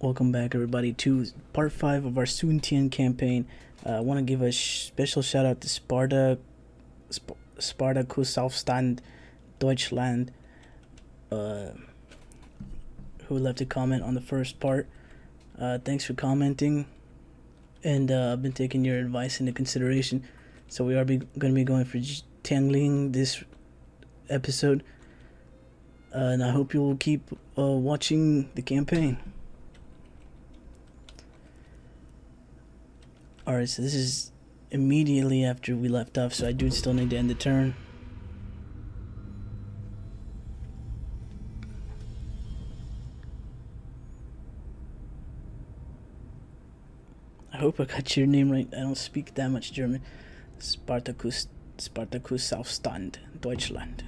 welcome back, everybody, to part five of our Sun Jian campaign. Uh, I want to give a sh special shout out to Sparta, Sp Spartacus Aufstand Deutschland, uh, who left a comment on the first part. Uh, thanks for commenting, and uh, I've been taking your advice into consideration. So we are going to be going for Jiangling this episode uh, and I hope you will keep uh, watching the campaign. Alright, so this is immediately after we left off, so I do still need to end the turn. I hope I got your name right. I don't speak that much German. Spartacus Spartacus Aufstand, Deutschland.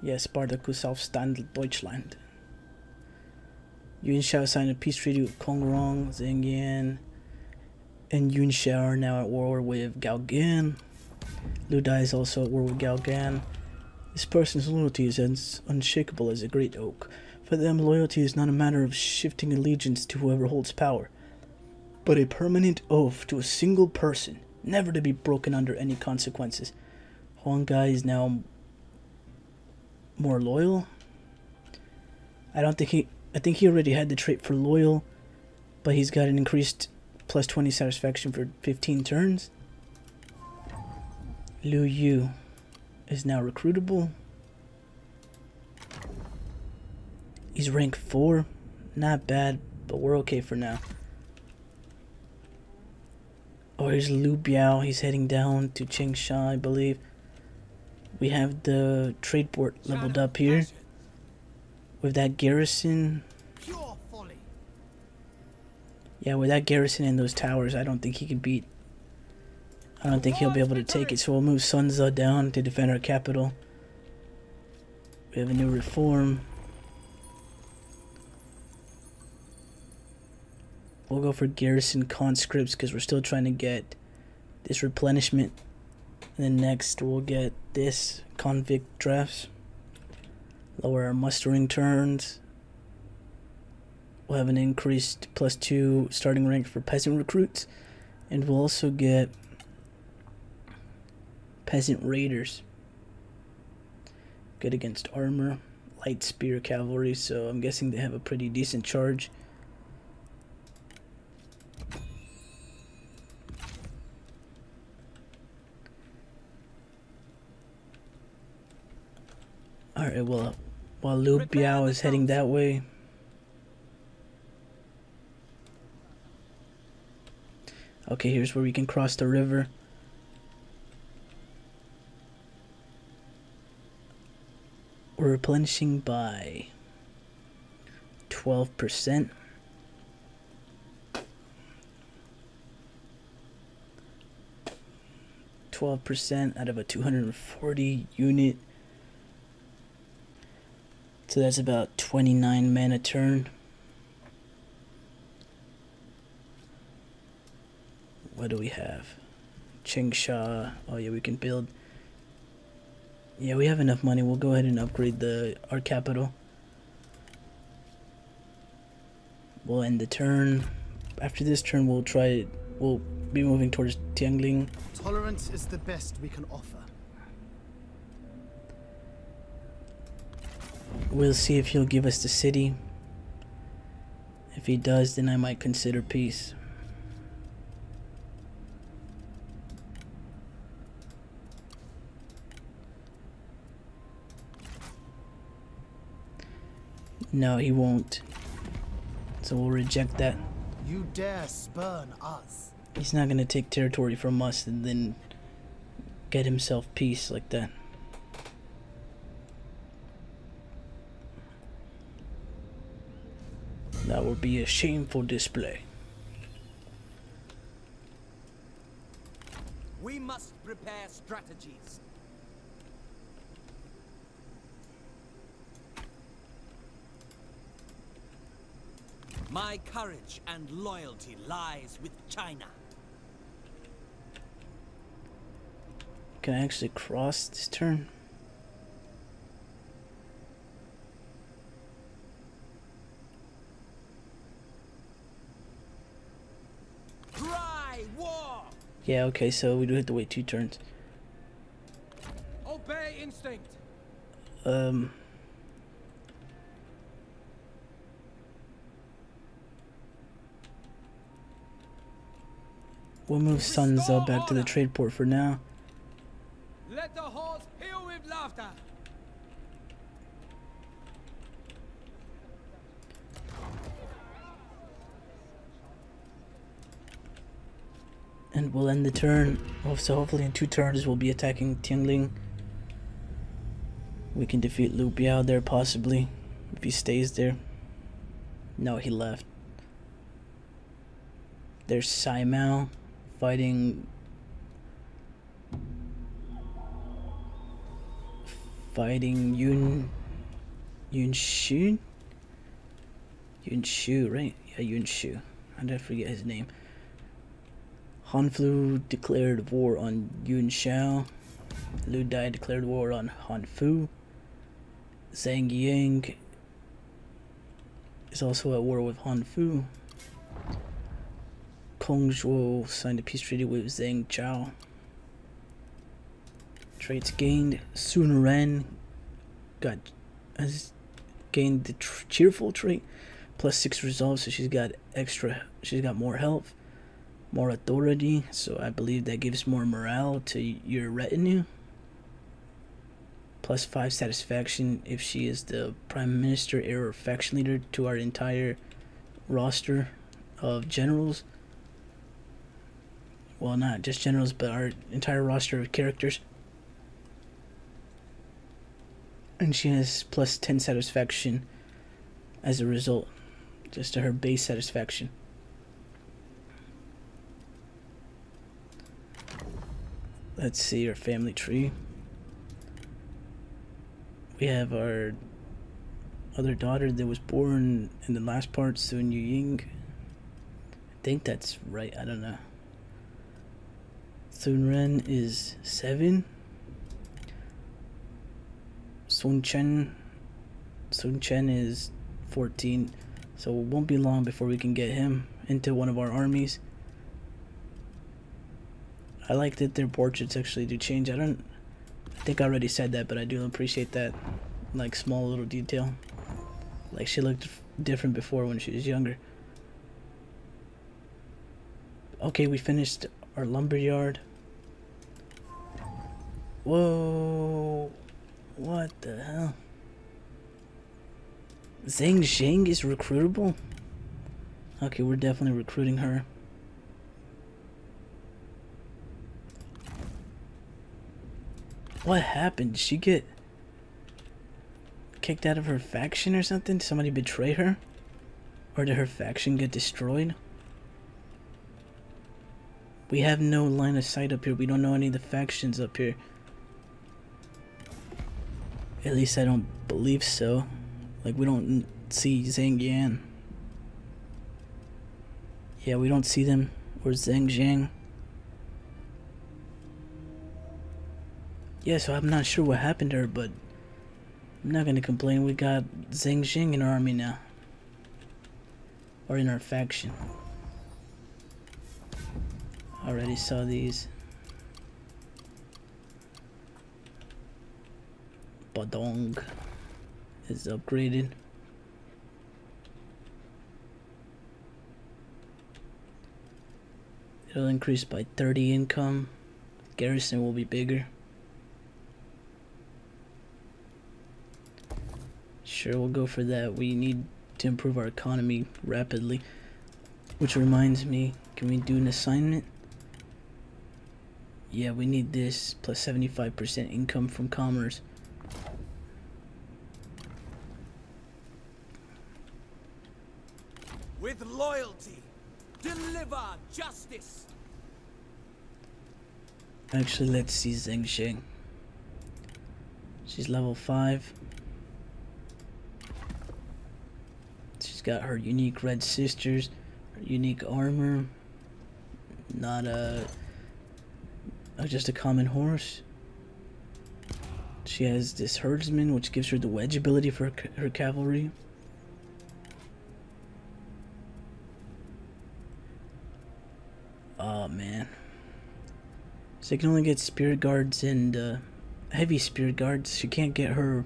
Yes, Spartacus Aufstand, Deutschland. Yuan Shao signed a peace treaty with Kong Rong, Zhang Yan, and Yun Shao are now at war with Gao Gan. Liu Dai is also at war with Gao Gan. This person's loyalty is as unshakable as a great oak. For them, loyalty is not a matter of shifting allegiance to whoever holds power, but a permanent oath to a single person, never to be broken under any consequences. Huang Gai is now more loyal. I don't think he. I think he already had the trait for loyal, but he's got an increased plus 20 satisfaction for 15 turns. Liu Yu is now recruitable. He's rank 4. Not bad, but we're okay for now. Oh, here's Liu Biao. He's heading down to Changsha, I believe. We have the trade port leveled up here. With that garrison. Yeah, with that garrison and those towers, I don't think he can beat. I don't think he'll be able to take it, so we'll move Sunza down to defend our capital. We have a new reform. We'll go for garrison conscripts because we're still trying to get this replenishment. And then next we'll get this convict drafts. Lower our mustering turns. We'll have an increased plus two starting rank for peasant recruits. And we'll also get peasant raiders. Good against armor, light spear cavalry, so I'm guessing they have a pretty decent charge. Alright, well, while Liu Biao is heading that way, Okay, here's where we can cross the river. We're replenishing by 12%. Twelve percent out of a two hundred and forty unit. So that's about twenty nine men a turn. what do we have? Changsha. Oh yeah, we can build. Yeah, we have enough money. We'll go ahead and upgrade the our capital. We'll end the turn. After this turn, we'll try. We'll be moving towards Jiangling. Tolerance is the best we can offer. We'll see if he'll give us the city. If he does, then I might consider peace. No, he won't. So we'll reject that. You dare spurn us. He's not gonna take territory from us and then get himself peace like that. That would be a shameful display. We must prepare strategies. My courage and loyalty lies with China. Can I actually cross this turn? Yeah, okay, so we do have to wait two turns. Obey instinct. Um. We'll move Sansa back to the trade port for now. Let the halls peal with laughter. And we'll end the turn. So hopefully in two turns we'll be attacking Jiangling. We can defeat Lu Biao there possibly. If he stays there. No, he left. There's Sai Mao fighting fighting Yun Yun Shu? Yun Shu, right? Yeah, Yun Shu. I did forget his name. Han Fu declared war on Yun Xiao. Lu Dai declared war on Han Fu. Zhang Ying is also at war with Han Fu. Kong Zhuo signed a peace treaty with Zhang Zhao. Traits gained. Sun Ren got has gained the cheerful trait plus six resolve, so she's got extra. She's got more health, more authority. So I believe that gives more morale to your retinue. Plus five satisfaction if she is the prime minister, heir, or faction leader to our entire roster of generals. Well, not just generals, but our entire roster of characters. And she has plus 10 satisfaction as a result, just to her base satisfaction. Let's see our family tree. We have our other daughter that was born in the last part, Sun Yu Ying. I think that's right, I don't know. Sun Ren is seven. Sun Chen Sun Chen is 14 so it won't be long before we can get him into one of our armies I like that their portraits actually do change I don't I think I already said that but I do appreciate that like small little detail like she looked different before when she was younger okay we finished our lumber yard whoa what the hell? Zheng Jiang is recruitable? Okay, we're definitely recruiting her. What happened? Did she get kicked out of her faction or something? Did somebody betray her? Or did her faction get destroyed? We have no line of sight up here. We don't know any of the factions up here. At least I don't believe so. Like, we don't see Zhang Yan. Yeah, we don't see them. Or Zheng Jiang. Yeah, so I'm not sure what happened to her, but I'm not gonna complain. We got Zheng Jiang in our army now. Or in our faction. Already saw these. Badong is upgraded. It'll increase by 30 income. Garrison will be bigger. Sure, we'll go for that. We need to improve our economy rapidly. Which reminds me, can we do an assignment? Yeah, we need this plus 75% income from commerce. With loyalty, deliver justice. Actually, let's see Zheng Jiang. She's level 5. She's got her unique red sisters, her unique armor. Not a, a just a common horse. She has this herdsman, which gives her the wedge ability for her, her cavalry. Oh man. So you can only get spirit guards and uh, heavy spirit guards. She can't get her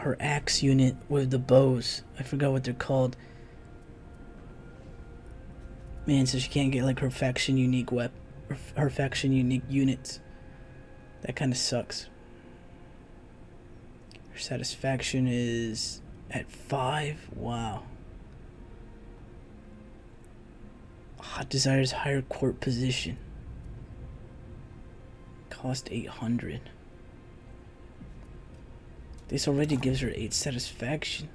her axe unit with the bows. I forgot what they're called. Man, so she can't get like her faction unique wep her, her faction unique units. That kind of sucks. Her satisfaction is at five. Wow. Hot desires higher court position. Cost 800. This already gives her 8 satisfaction.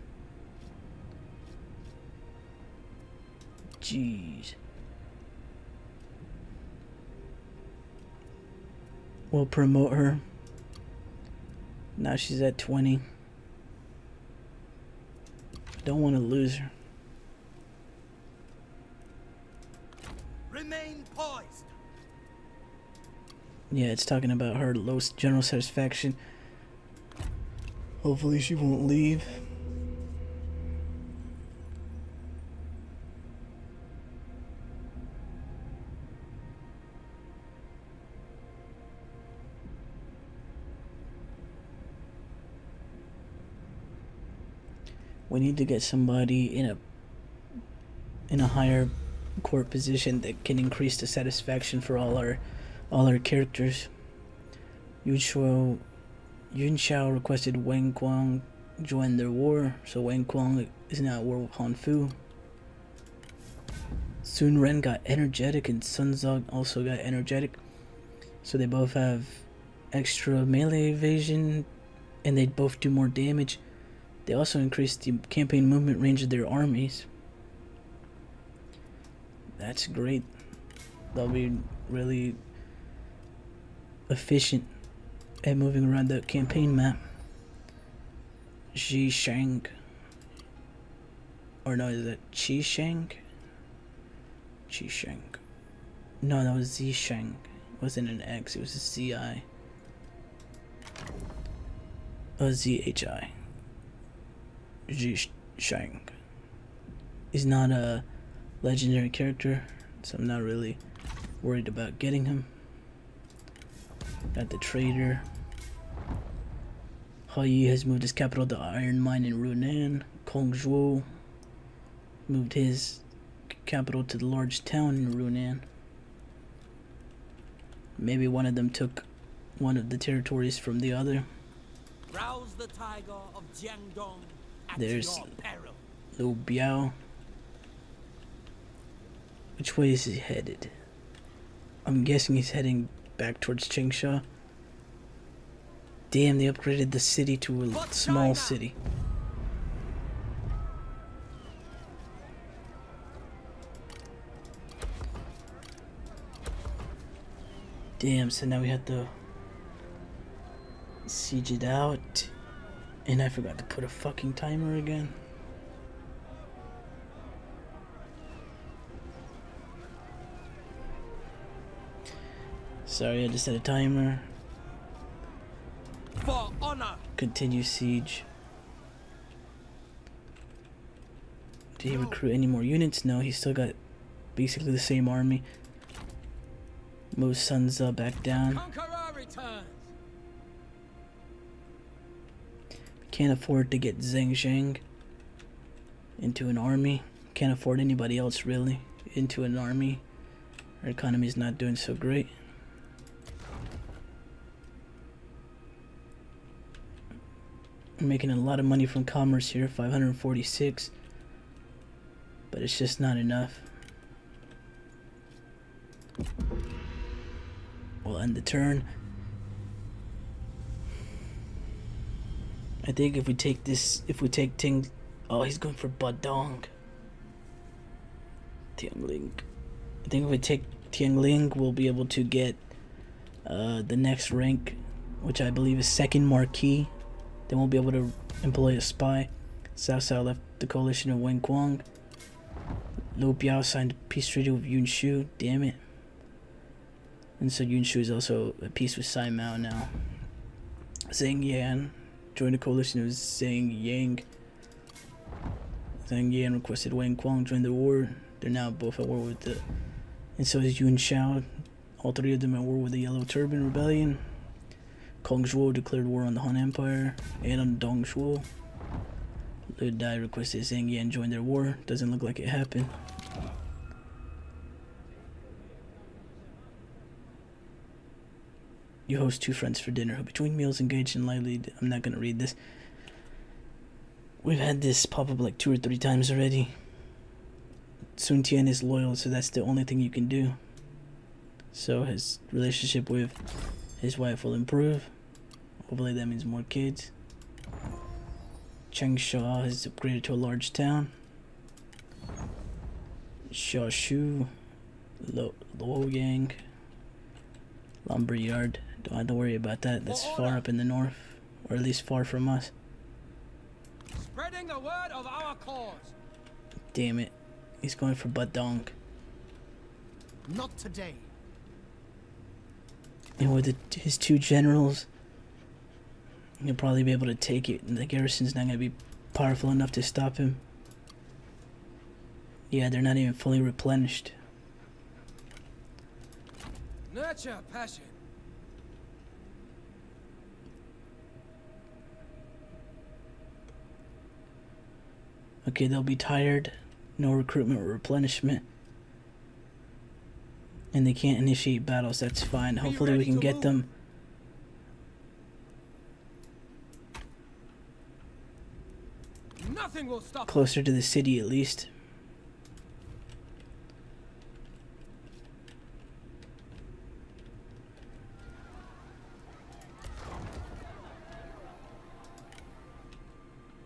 Jeez. We'll promote her. Now she's at 20. Don't want to lose her. Remain poised. Yeah, it's talking about her low general satisfaction. Hopefully she won't leave. We need to get somebody in a in a higher court position that can increase the satisfaction for all our all our characters. Shao, Yun Shao requested Wang Guang join their war, so Wang Guang is now at war with Han Fu. Sun Ren got energetic and Sun Zog also got energetic. So they both have extra melee evasion and they both do more damage. They also increase the campaign movement range of their armies. That's great. They'll be really efficient at moving around the campaign map. Xi Shang. Or no, is it Qi Shang? Qi Shang. No, that was Z Shang. It wasn't an X, it was a Z I. A Z H I. Xi Shang. He's not a legendary character, so I'm not really worried about getting him. Got the trader. Yi has moved his capital to Iron Mine in Runan. Kong Zhuo moved his capital to the large town in Runan. Maybe one of them took one of the territories from the other. Rouse the tiger of Jiangdong at There's- your peril. Liu Biao. Which way is he headed? I'm guessing he's heading back towards Changsha. Damn, they upgraded the city to a small city. Damn, so now we have to siege it out. And I forgot to put a fucking timer again. Sorry, I just had a timer. Continue siege. Did he recruit any more units? No, he's still got basically the same army. Move Sunza back down. Can't afford to get Zheng Jiang into an army. Can't afford anybody else really into an army. Our economy's not doing so great. We're making a lot of money from commerce here, 546. But it's just not enough. We'll end the turn. I think if we take this, if we take Ting, oh, he's going for Badong. Jiangling. I think if we take Jiangling, we'll be able to get uh, the next rank, which I believe is second marquis. Then won't be able to employ a spy. Cao Cao left the coalition of Wen Guang. Liu Biao signed a peace treaty with Yun Shu. Damn it. And so Yun Shu is also at peace with Sai Mao now. Zhang Yan joined a coalition of Zhang Yang. Zhang Yan requested Wang Guang join the war. They're now both at war with the. And so is Yun Shao, All three of them at war with the Yellow Turban Rebellion. Kong Zhuo declared war on the Han Empire and on Dong Zhuo. Liu Dai requested Zhang Yan join their war. Doesn't look like it happened. You host two friends for dinner who between meals engaged in lively I'm not gonna read this. We've had this pop up like two or three times already. Sun Jian is loyal, so that's the only thing you can do. So his relationship with his wife will improve. Hopefully that means more kids. Changsha has upgraded to a large town. Xiaoshu, Lo Luoyang, Lumber Yard. Don't have to worry about that. That's far up in the north, or at least far from us. Spreading the word of our cause. Damn it. He's going for Badong. Not today. And with the, his two generals, he'll probably be able to take it. And the garrison's not going to be powerful enough to stop him. Yeah, they're not even fully replenished. Nurture passion. Okay, they'll be tired. No recruitment or replenishment. And they can't initiate battles, that's fine. Hopefully we can get move. them Nothing will stop. closer to the city at least.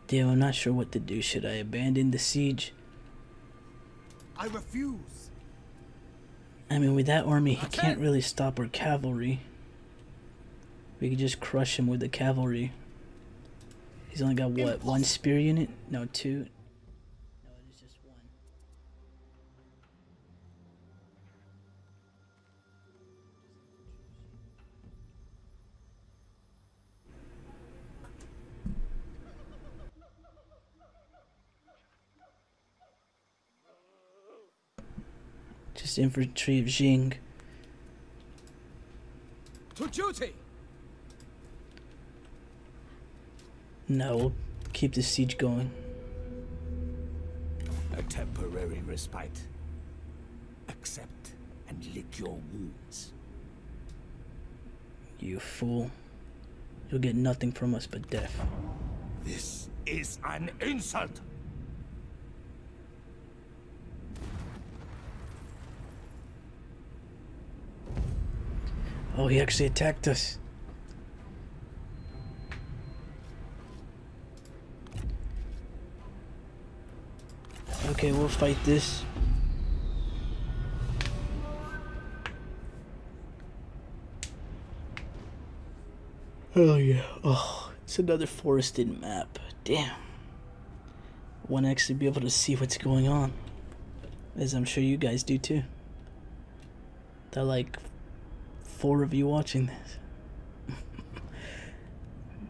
Damn, I'm not sure what to do. Should I abandon the siege? I refuse. I mean, with that army, he can't really stop our cavalry. We could just crush him with the cavalry. He's only got what? One spear unit? No, two. Infantry of Jing. To duty. No, we'll keep the siege going. A temporary respite. Accept and lick your wounds. You fool. You'll get nothing from us but death. This is an insult. Oh, he actually attacked us. Okay, we'll fight this. Oh yeah. Oh, it's another forested map. Damn. Want to actually be able to see what's going on. As I'm sure you guys do too. They're like four of you watching this.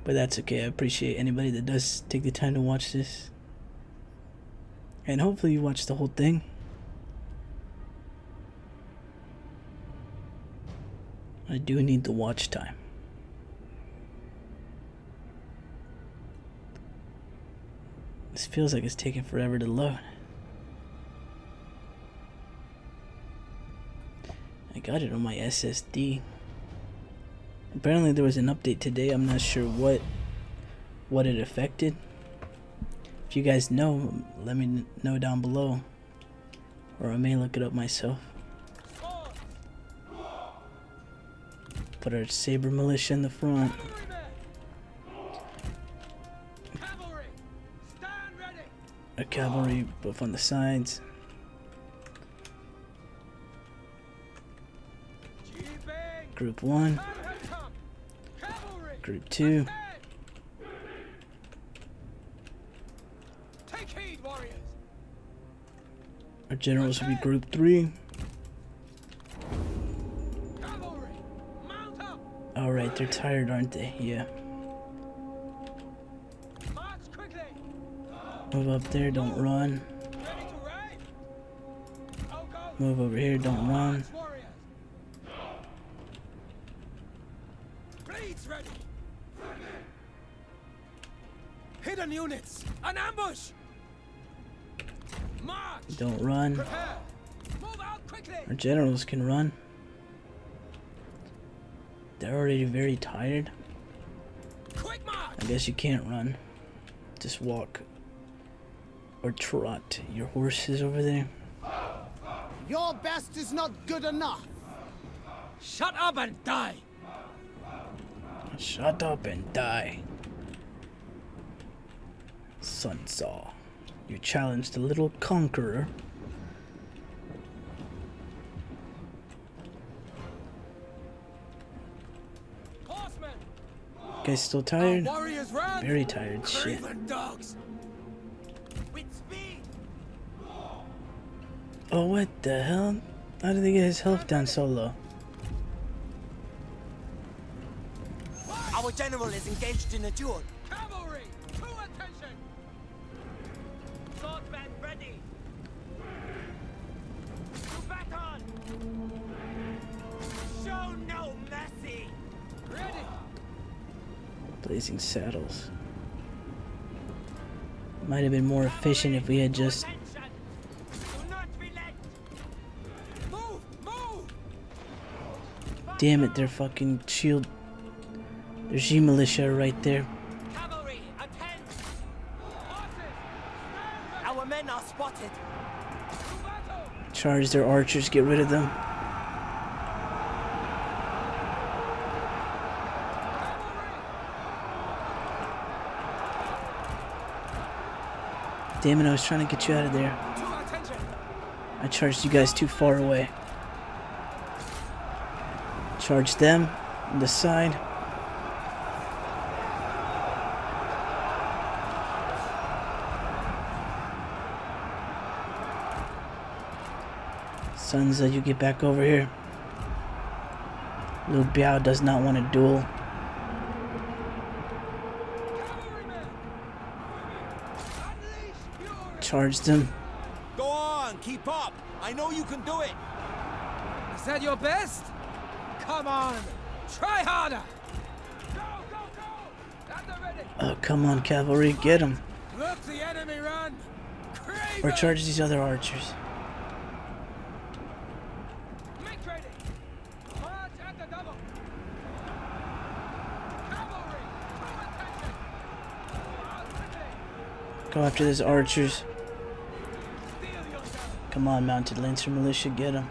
but that's okay. I appreciate anybody that does take the time to watch this. And hopefully you watch the whole thing. I do need the watch time. This feels like it's taking forever to load. Got it on my SSD. Apparently there was an update today. I'm not sure what what it affected. If you guys know, let me know down below. Or I may look it up myself. Put our saber militia in the front. Cavalry. Stand ready. Our cavalry both on the sides. Group 1, Time has come. Cavalry. Group 2, Take heed, warriors. our generals will be Group 3. Cavalry. Mount up. Alright, they're tired, aren't they? Yeah. March quickly. Move up there, don't run. Ready to raid. Oh. Move over here, don't run. March, warriors. Ready. Hidden units! An ambush! March! Don't run. Move out quickly! Our generals can run. They're already very tired. Quick march! I guess you can't run. Just walk. Or trot. Your horses over there. Your best is not good enough. Shut up and die! Shut up and die. Sun Tzu. You challenged the little conqueror. Horsemen! Guys still tired? Very tired. Shit. Craven dogs! With speed! Oh, what the hell? How did they get his health down so low? Our general is engaged in a duel. Cavalry! To attention! Swordsmen ready! To battle! Show no mercy. Ready! Blazing saddles. Might have been more efficient if we had just. Attention. Do not relent. Move! Move! Damn it, their fucking shield. G militia right there. Cavalry, attend. Horses! Stand ready! Our men are spotted. Charge their archers, get rid of them. Damn it, I was trying to get you out of there. I charged you guys too far away. Charge them on the side. Sunza, you get back over here. Liu Biao does not want a duel. Cavalrymen! Unleash fury! Charge them. Go on, keep up. I know you can do it. Is that your best? Come on! Try harder! Go, go, go! At the ready! Oh, come on, cavalry, get them. Look the enemy run! Craven! Or charge these other archers. Make ready! March at the double! Cavalry! To attention! All quickly! Go after those archers. Come on, mounted lancer militia, get them.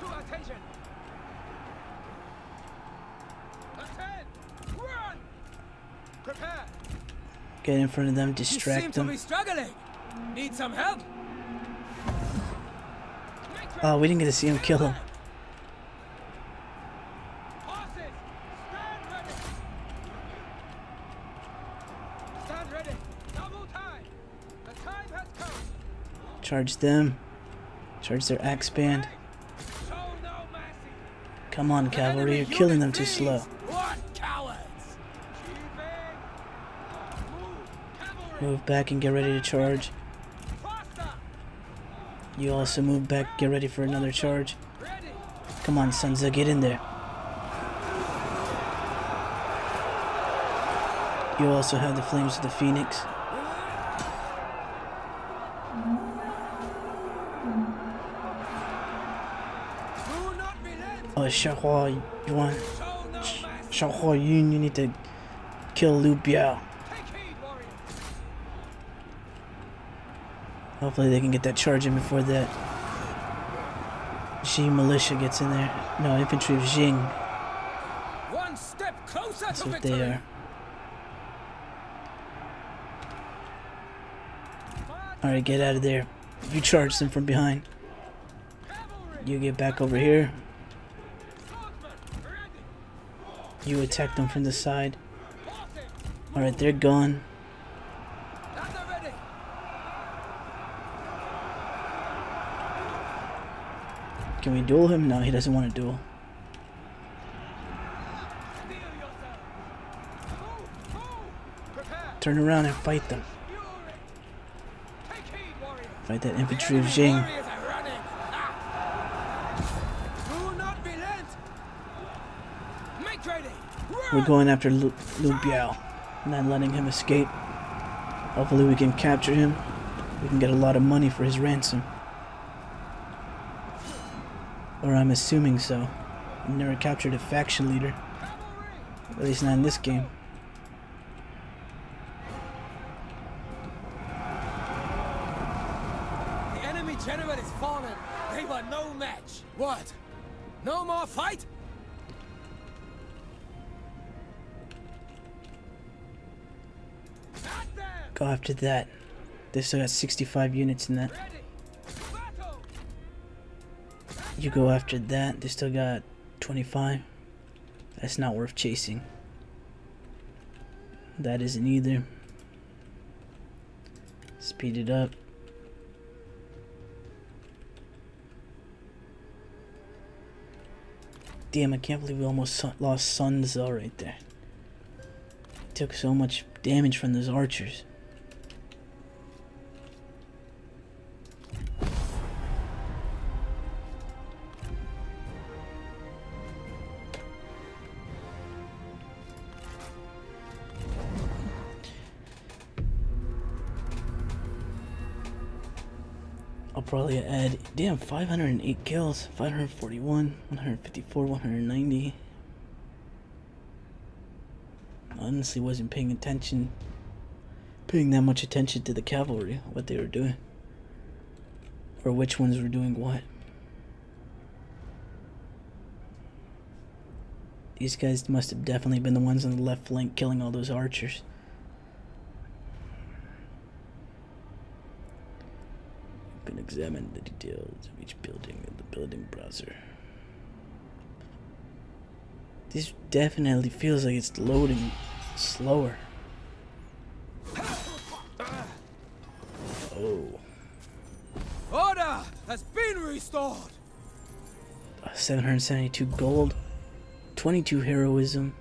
To attention! Attend! Run! Prepare! Get in front of them, distract to them. be struggling. Need some help? Oh, we didn't get to see him kill him. Horses, stand ready. Stand ready. Double time. The time has come. Charge them. Charge their axe band. Come on, cavalry, you're killing them too slow. Move. Back and get ready to charge. You also move back, get ready for another charge. Come on, Sansa, get in there. You also have the flames of the phoenix. Relent. Xiaohua Yuan. Show no mercy. Xiaohua Yun, you need to kill Liu Biao. Take heed, warriors. Hopefully they can get that charge in before that Xi militia gets in there. No, infantry of Jing. One step closer That's to what victory. they are. Alright, get out of there. You charge them from behind. You get back over here. Swordsmen, ready. You attack them from the side. Alright, they're gone. Can we duel him? No, he doesn't want to duel. Turn around and fight them. Fight that infantry of Jing. We're going after Lu, Lu Biao, not letting him escape. Hopefully we can capture him. We can get a lot of money for his ransom. Or I'm assuming so. I've never captured a faction leader. At least not in this game. The enemy general is fallen. They were no match. What? No more fight? Go after that. They still got 65 units in that. You go after that. They still got 25. That's not worth chasing. That isn't either. Speed it up. Damn, I can't believe we almost lost Sun Tzu right there. Took so much damage from those archers. Probably add, damn, 508 kills, 541, 154, 190. Honestly, wasn't paying attention, paying that much attention to the cavalry, what they were doing, or which ones were doing what. These guys must have definitely been the ones on the left flank killing all those archers. You can examine the details of each building in the building browser. This definitely feels like it's loading slower. Oh, Order has been restored. 772 gold, 22 heroism.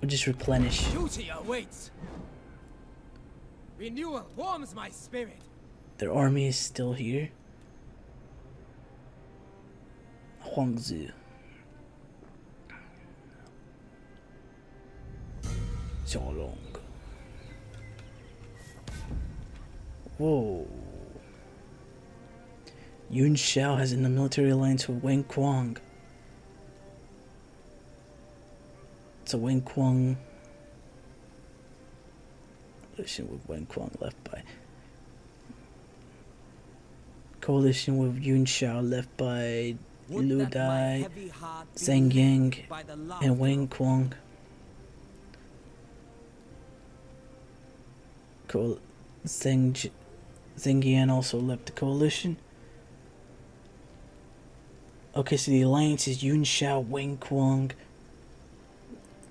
We'll just replenish. Duty awaits. Renewal warms my spirit. Their army is still here. Huangzi. Xiaolong. Whoa. Yun Xiao has in a military alliance with Wen Kuang. It's a Wen Kuang coalition with Wen Kuang left by coalition with Yun Xiao left by Would Lu Dai, heavy heart be Zhang Yang, lifted by the love and Wen Kuang. Co- Zheng, Yan also left the coalition. Okay, so the alliance is Yun Xiao, Wen Kuang,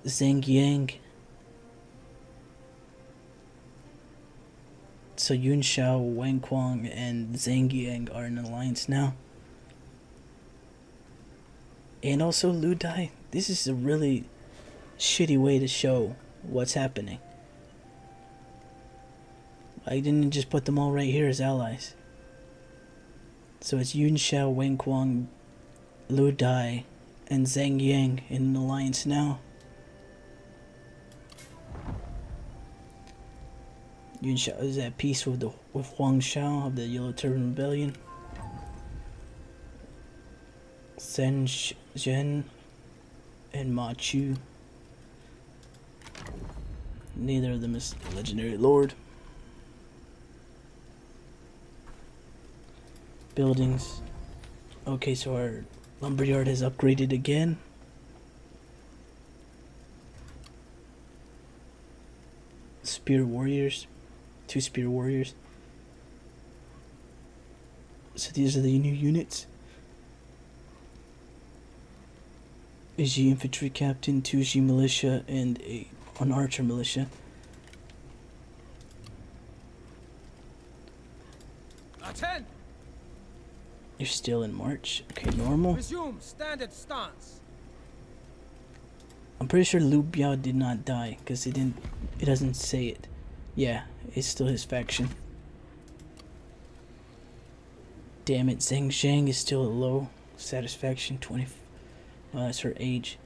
Zheng Yang. So Yun Xiao, Wen Kuang, and Zhang Yang are in alliance now. And also Lu Dai. This is a really shitty way to show what's happening. I didn't just put them all right here as allies. So it's Yun Xiao, Wen Kuang, Lu Dai, and Zhang Yang in an alliance now. Yun Xiao is at peace with the with Huang Xiao of the Yellow Turban Rebellion. Sen Zhen and Ma Chu. Neither of them is the legendary lord. Buildings. Okay, so our lumberyard has upgraded again. Spear warriors. Two spear warriors. So these are the new units. A G infantry captain, two G militia, and a an archer militia. Attend. You're still in March. Okay, normal. Resume standard stance. I'm pretty sure Liu Biao did not die because it didn't. It doesn't say it. Yeah, it's still his faction. Damn it, Zheng Jiang is still a low. Satisfaction 20. Uh, that's her age.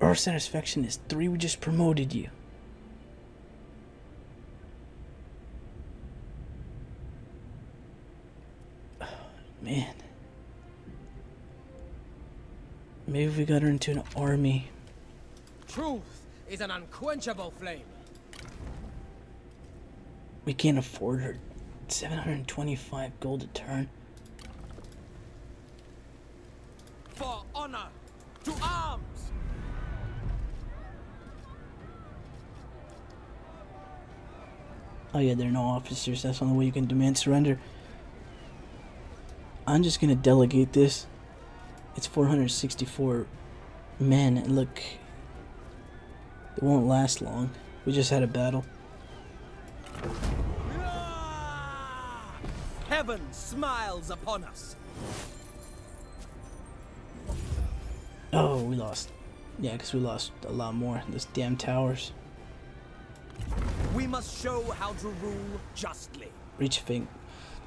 Our satisfaction is 3. We just promoted you. man. Maybe we got her into an army. Truth is an unquenchable flame. We can't afford her. 725 gold a turn. For honor! To arms! Oh yeah, there are no officers. That's the only way you can demand surrender. I'm just gonna delegate this. It's 464 men, and look, it won't last long. We just had a battle. Heaven smiles upon us. Oh, we lost. Yeah, because we lost a lot more. Those damn towers. We must show how to rule justly. Reach Fink.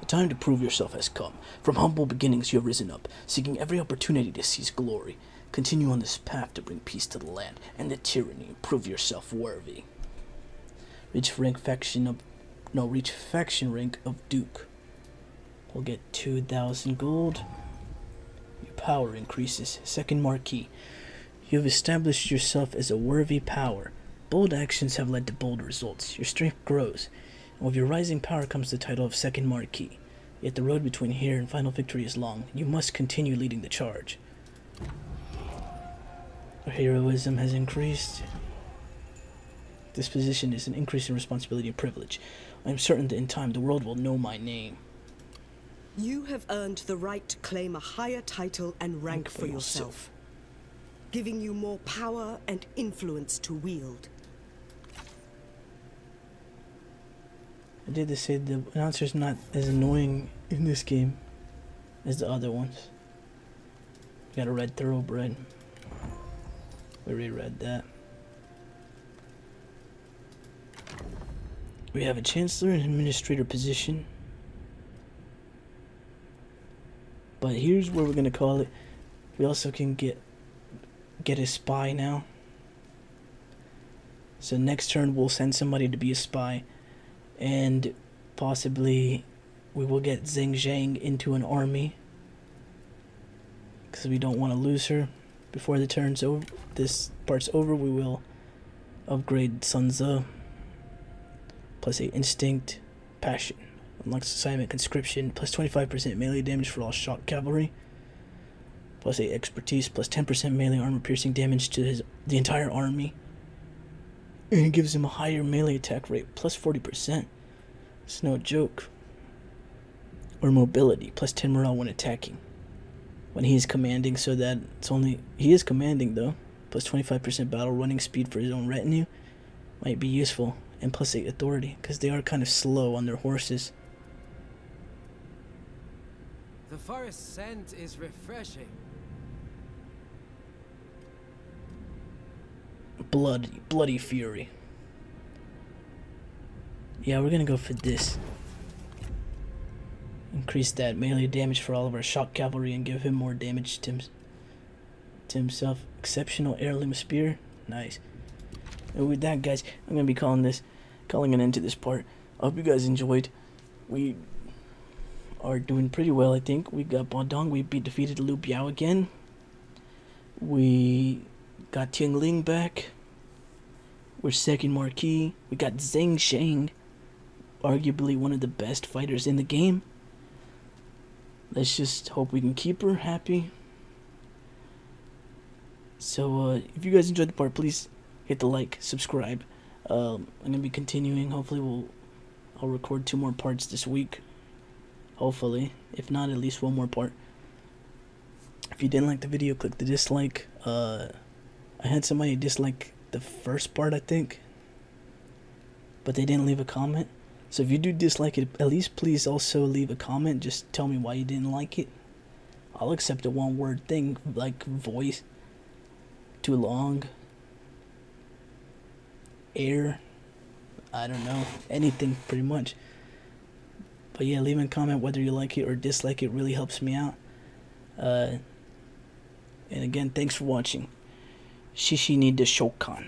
The time to prove yourself has come. From humble beginnings you have risen up, seeking every opportunity to seize glory. Continue on this path to bring peace to the land and the tyranny. Prove yourself worthy. Reach rank faction of no reach faction rank of Duke. We'll get two thousand gold. Your power increases. Second marquis. You have established yourself as a worthy power. Bold actions have led to bold results. Your strength grows. And with your rising power comes the title of Second Marquis. Yet the road between here and final victory is long. You must continue leading the charge. Our heroism has increased. This position is an increase in responsibility and privilege. I am certain that in time the world will know my name. You have earned the right to claim a higher title and rank for yourself, giving you more power and influence to wield. I did say the announcer's not as annoying in this game as the other ones. Got a red thoroughbred. We reread that. We have a chancellor and administrator position. But here's where we're gonna call it. We also can get get a spy now. So next turn we'll send somebody to be a spy and possibly we will get Zheng Jiang into an army because we don't want to lose her before the turn's over. This part's over. We will upgrade Sun Ce plus a instinct, passion, unlocks assignment, conscription plus 25% melee damage for all shock cavalry plus a expertise plus 10% melee armor piercing damage to his the entire army and it gives him a higher melee attack rate, plus 40%. It's no joke. Or mobility, plus 10 morale when attacking. When he is commanding, so that it's only. He is commanding though. Plus 25% battle running speed for his own retinue. Might be useful. And plus 8 authority, because they are kind of slow on their horses. The forest scent is refreshing. bloody, bloody fury. Yeah, we're gonna go for this. Increase that melee damage for all of our shock cavalry and give him more damage to, him, to himself. Exceptional heirloom spear. Nice. And with that, guys, I'm gonna be calling this, calling an end to this part. I hope you guys enjoyed. We are doing pretty well, I think. We got Bodong. We beat defeated Liu Biao again. We got Jiangling back. We're second marquis. We got Zheng Jiang, arguably one of the best fighters in the game. Let's just hope we can keep her happy. So, uh, if you guys enjoyed the part, please hit the like, subscribe. Um, I'm gonna be continuing. Hopefully, we'll I'll record two more parts this week. Hopefully, if not, at least one more part. If you didn't like the video, click the dislike. Uh, I had somebody dislike the first part, I think, but they didn't leave a comment. So if you do dislike it, at least please also leave a comment. Just tell me why you didn't like it. I'll accept a one word thing like voice, too long, air, I don't know, anything pretty much. But yeah, leave a comment whether you like it or dislike it. Really helps me out. Uh, and again, thanks for watching. Shishi ni de Shokan.